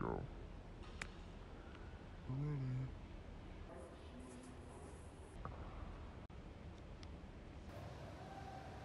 go.